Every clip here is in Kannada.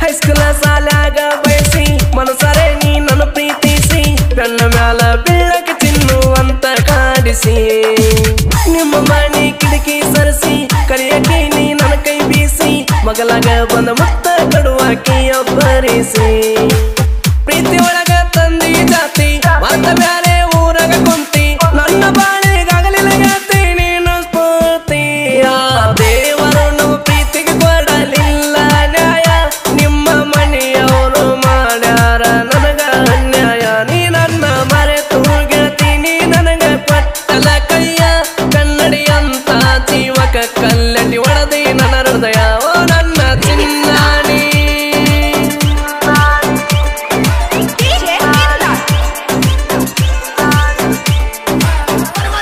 ಹೈಸ್ಕೂಲ ಸಾಲಾಗ ಬಯಸಿ ಮನಸರೆ ನೀ ನನ್ನ ಪ್ರೀತಿಸಿ. ಕಣ್ಣ ಮ್ಯಾಲ ಬೀಳಕ ತಿನ್ನುವಂತ ಕಾಡಿಸಿ. ನಿಮ್ಮ ಮನೆ ಕಿಟಕಿ ಸರಿಸಿ. ಕರಿಯಕ್ಕೆ ನೀ ನನ್ನ ಕೈ ಬೀಸಿ. ಮಗಲಾಗ ಬಂದ ಮತ್ತ ಕಡುವಾಕಿ ಒಬ್ಬರಿಸಿ.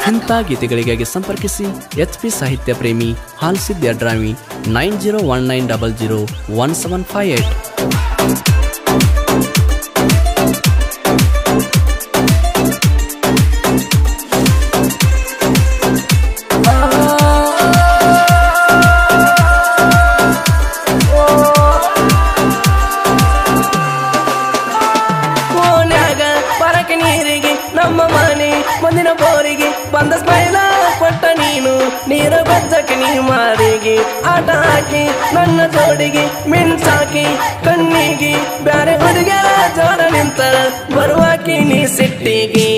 ಇಂಥ ಗೀತೆಗಳಿಗಾಗಿ ಸಂಪರ್ಕಿಸಿ ಎಚ್ ಪಿ ಸಾಹಿತ್ಯ ಪ್ರೇಮಿ ಹಾಲ್ಸಿದ್ಯ ಡ್ರಾಮಿ nine zero one nine double zero one seven five eight. ಮುಂದಿನ ಬೋರಿಗೆ ಬಂದ ಸ್ಮೈಲ ಕೊಟ್ಟ ನೀನು. ನೀರ ಬಜ್ಜಕ್ಕೆ ನೀ ಮಾರಿಗೆ ಆಟ ಹಾಕಿ, ನನ್ನ ಜೋಡಿಗೆ ಮಿಂಚಾಕಿ ಕಣ್ಣಿಗೆ ಬ್ಯಾರೆ ಹುಡುಗ ಜೋಡ ನಿಂತರ ಬರುವಾಕಿ ನೀ ಸಿಟ್ಟಿಗೆ.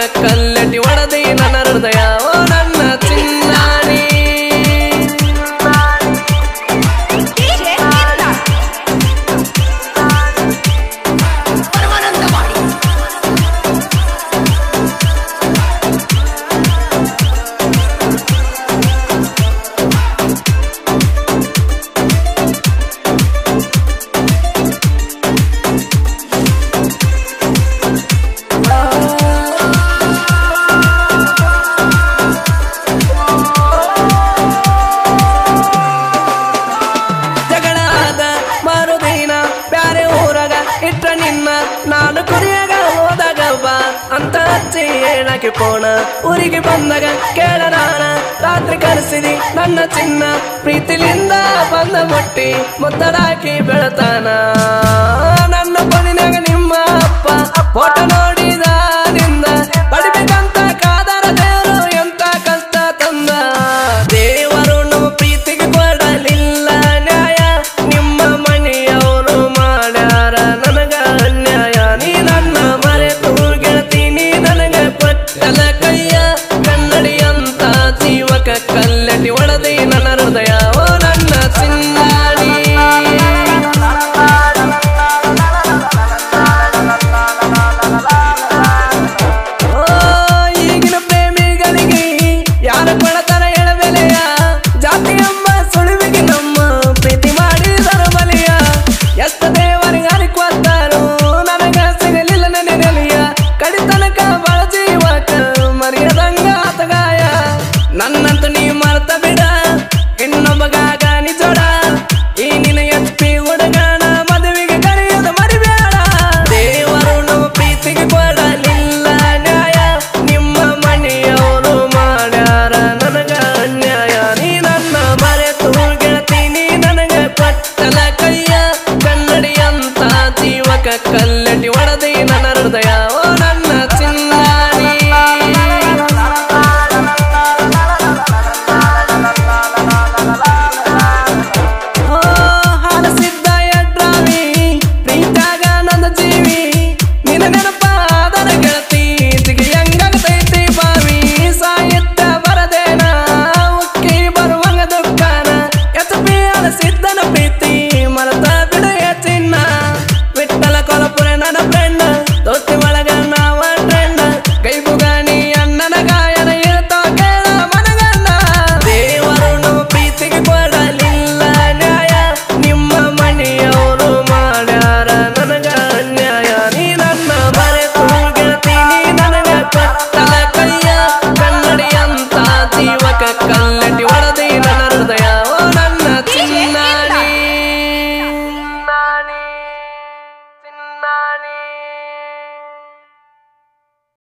ಜೀವಕ ಕಲ್ಲಟಿ ಒಡದಿ ನನ್ನ ಹೃದಯ. ಹೇಳಕ್ಕೆ ಪೋಣ ಊರಿಗೆ ಬಂದಾಗ ಕೇಳನಾನ ರಾತ್ರಿ ಕರೆಸಿದಿ ನನ್ನ ಚಿನ್ನ. ಪ್ರೀತಿಲಿಂದ ಬಂದ ಮುಟ್ಟಿ ಮುತ್ತಡಾಕಿ ಬೆಳತಾನ. ನನ್ನ ಬದಿನಾಗ ನಿಮ್ಮ ಅಪ್ಪ. ಫೋಟೋ నీ and you